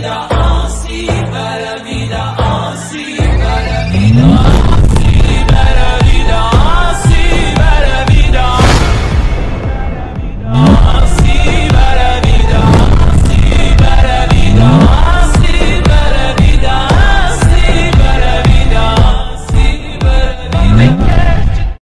la vida, así para la vida, así para la vida.